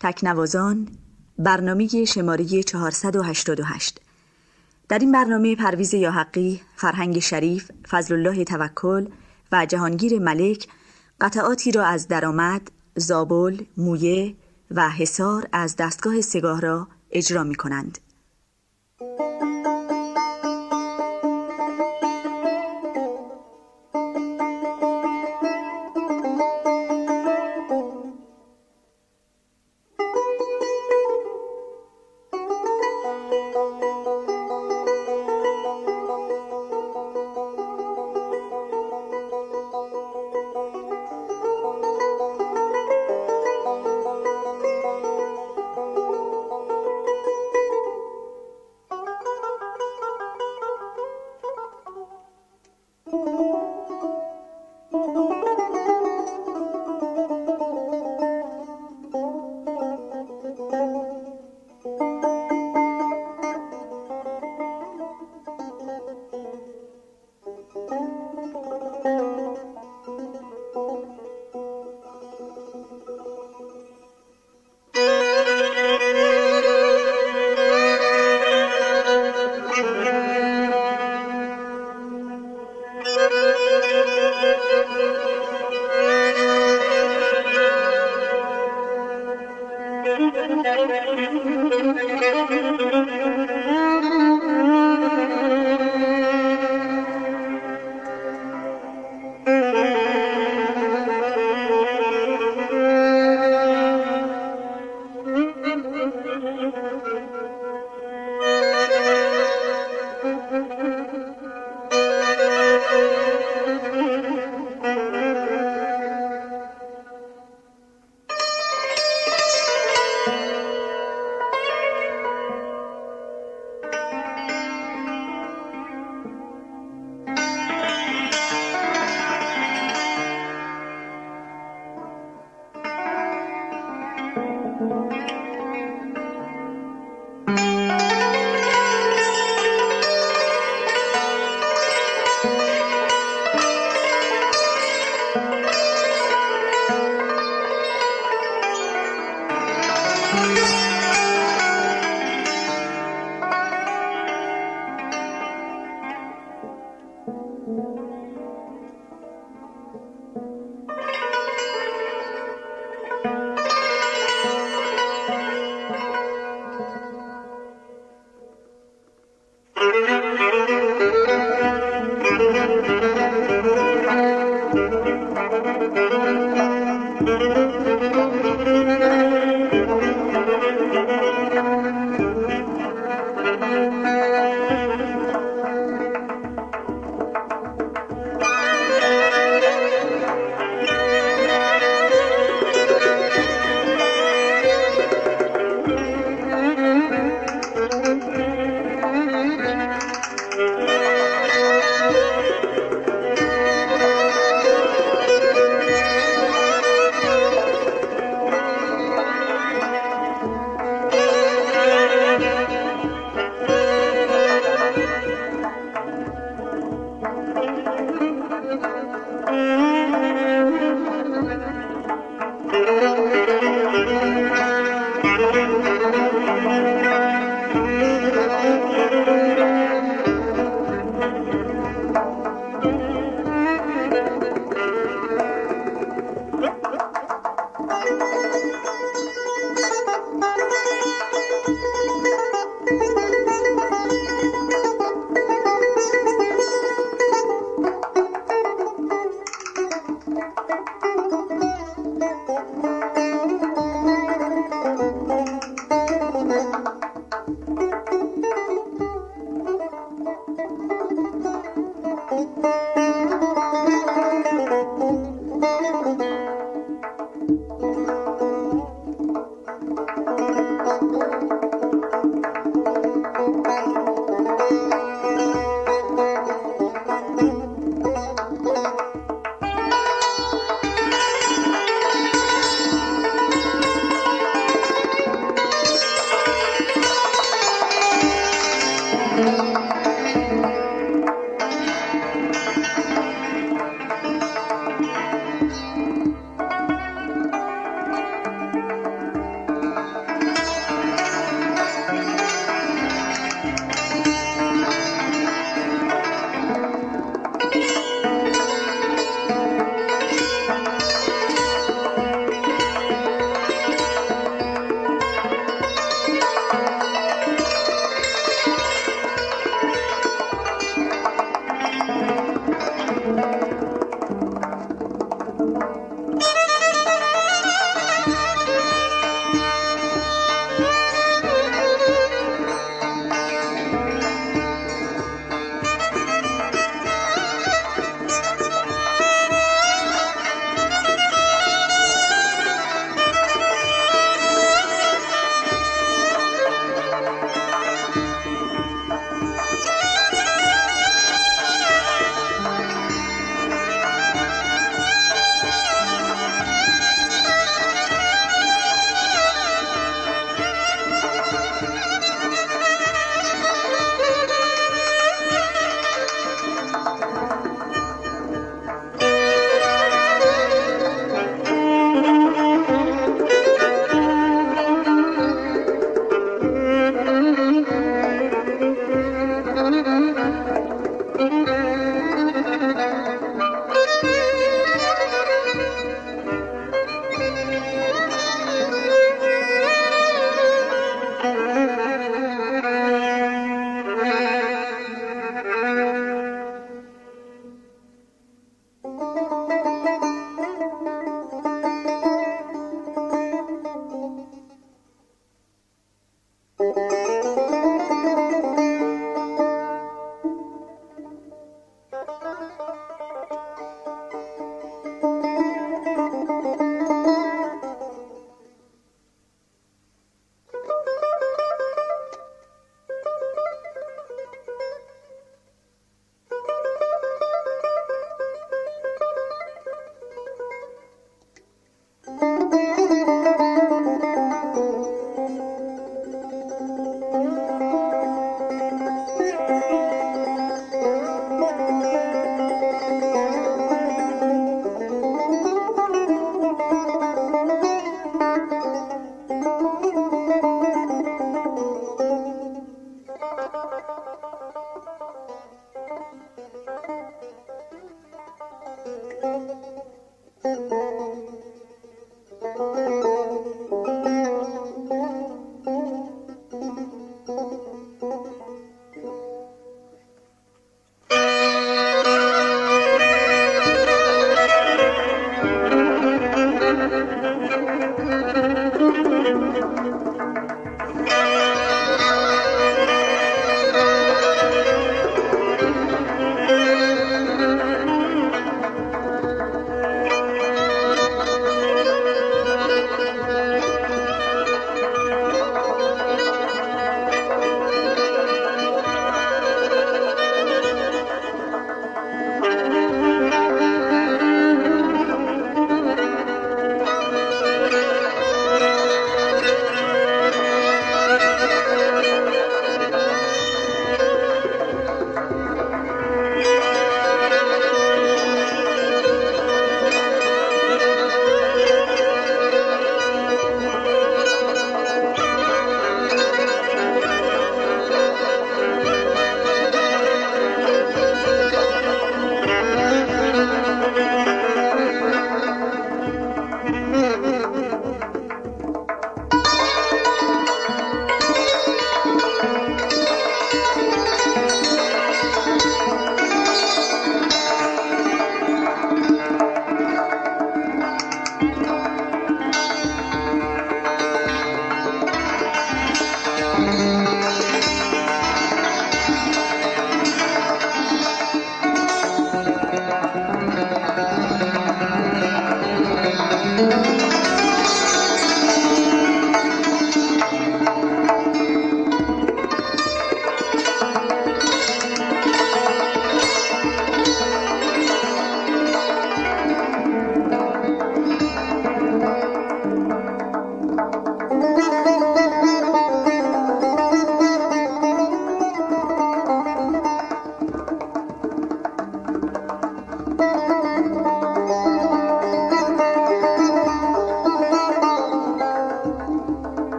تکنوازان برنامه شماره 488 در این برنامه پرویز یاحقی، فرهنگ شریف، فضل الله توکل و جهانگیر ملک قطعاتی را از درآمد، زابل، مویه و حصار از دستگاه سگاه را اجرا می کنند.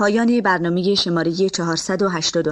پایان برنامه شماره 480